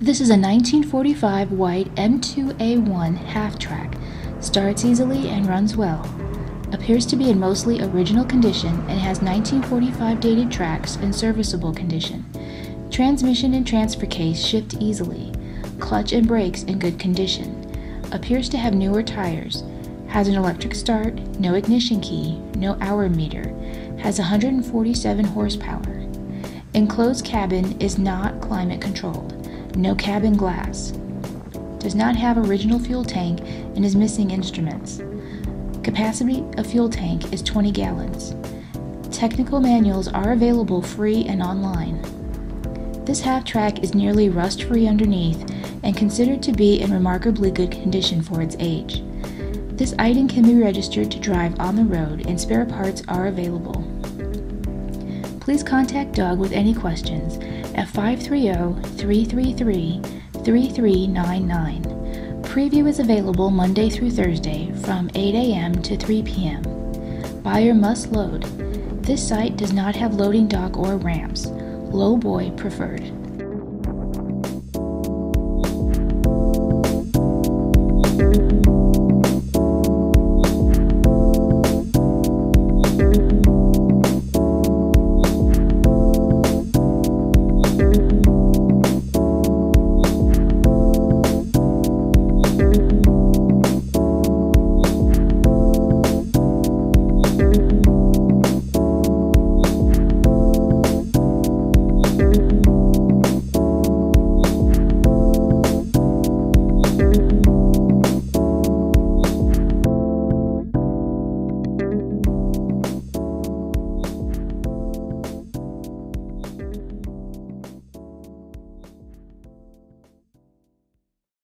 This is a 1945 white M2A1 half track. Starts easily and runs well. Appears to be in mostly original condition and has 1945 dated tracks in serviceable condition. Transmission and transfer case shift easily. Clutch and brakes in good condition. Appears to have newer tires. Has an electric start, no ignition key, no hour meter. Has 147 horsepower. Enclosed cabin is not climate controlled. No cabin glass. Does not have original fuel tank and is missing instruments. Capacity of fuel tank is 20 gallons. Technical manuals are available free and online. This half track is nearly rust free underneath and considered to be in remarkably good condition for its age. This item can be registered to drive on the road and spare parts are available. Please contact Doug with any questions at 530 333 3399. Preview is available Monday through Thursday from 8 a.m. to 3 p.m. Buyer must load. This site does not have loading dock or ramps. Low boy preferred.